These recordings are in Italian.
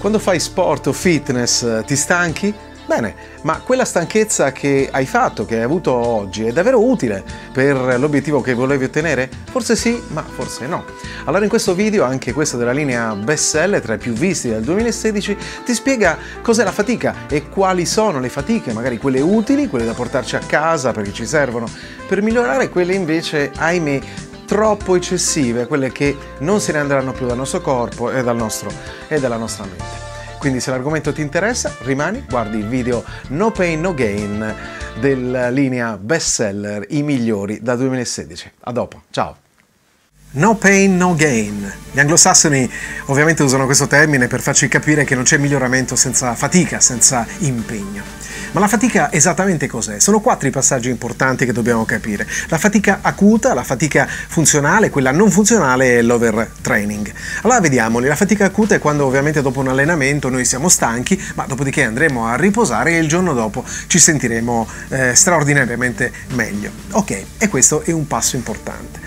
Quando fai sport o fitness ti stanchi? Bene, ma quella stanchezza che hai fatto, che hai avuto oggi, è davvero utile per l'obiettivo che volevi ottenere? Forse sì, ma forse no. Allora in questo video, anche questo della linea bestseller tra i più visti del 2016, ti spiega cos'è la fatica e quali sono le fatiche, magari quelle utili, quelle da portarci a casa perché ci servono, per migliorare quelle invece, ahimè, troppo eccessive, quelle che non se ne andranno più dal nostro corpo e, dal nostro, e dalla nostra mente. Quindi se l'argomento ti interessa, rimani, guardi il video No Pain No Gain della linea bestseller I migliori da 2016. A dopo, ciao! No pain, no gain. Gli anglosassoni ovviamente usano questo termine per farci capire che non c'è miglioramento senza fatica, senza impegno. Ma la fatica esattamente cos'è? Sono quattro i passaggi importanti che dobbiamo capire. La fatica acuta, la fatica funzionale, quella non funzionale e l'overtraining. Allora vediamoli, la fatica acuta è quando ovviamente dopo un allenamento noi siamo stanchi, ma dopodiché andremo a riposare e il giorno dopo ci sentiremo eh, straordinariamente meglio. Ok, e questo è un passo importante.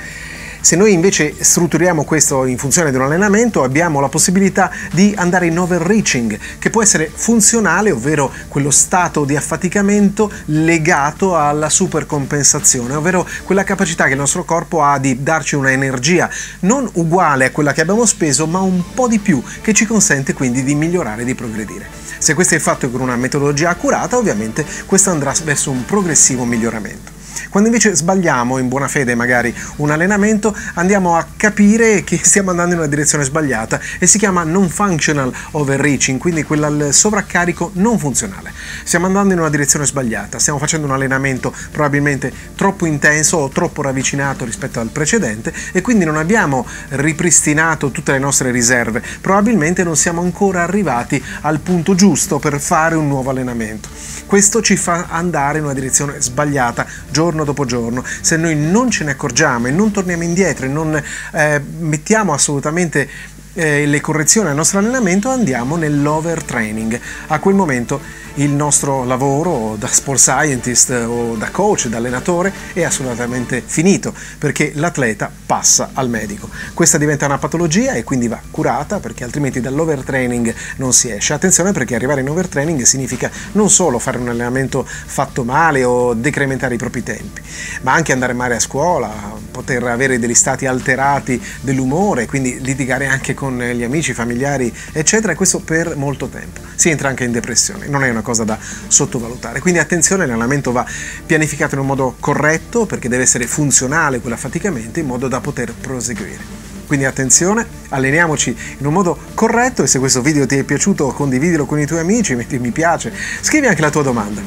Se noi invece strutturiamo questo in funzione di un allenamento abbiamo la possibilità di andare in overreaching, che può essere funzionale, ovvero quello stato di affaticamento legato alla supercompensazione, ovvero quella capacità che il nostro corpo ha di darci una energia non uguale a quella che abbiamo speso, ma un po' di più, che ci consente quindi di migliorare e di progredire. Se questo è fatto con una metodologia accurata, ovviamente questo andrà verso un progressivo miglioramento. Quando invece sbagliamo in buona fede magari un allenamento, andiamo a capire che stiamo andando in una direzione sbagliata e si chiama non functional overreaching, quindi quel sovraccarico non funzionale. Stiamo andando in una direzione sbagliata, stiamo facendo un allenamento probabilmente troppo intenso o troppo ravvicinato rispetto al precedente e quindi non abbiamo ripristinato tutte le nostre riserve, probabilmente non siamo ancora arrivati al punto giusto per fare un nuovo allenamento. Questo ci fa andare in una direzione sbagliata giorno dopo giorno. Se noi non ce ne accorgiamo e non torniamo indietro e non eh, mettiamo assolutamente eh, le correzioni al nostro allenamento, andiamo nell'overtraining. A quel momento il nostro lavoro da sport scientist o da coach, da allenatore è assolutamente finito perché l'atleta passa al medico. Questa diventa una patologia e quindi va curata perché altrimenti dall'overtraining non si esce. Attenzione perché arrivare in overtraining significa non solo fare un allenamento fatto male o decrementare i propri tempi, ma anche andare male a scuola, poter avere degli stati alterati dell'umore, quindi litigare anche con gli amici, familiari, eccetera, e questo per molto tempo. Si entra anche in depressione, non è una cosa da sottovalutare. Quindi attenzione, l'allenamento va pianificato in un modo corretto perché deve essere funzionale quell'affaticamento in modo da poter proseguire. Quindi attenzione, alleniamoci in un modo corretto e se questo video ti è piaciuto condividilo con i tuoi amici, metti mi piace, scrivi anche la tua domanda.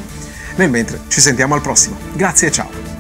Nel mentre ci sentiamo al prossimo. Grazie e ciao!